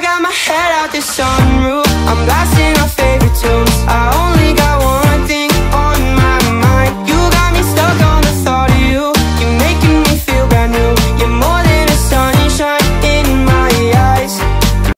got my head out this summer.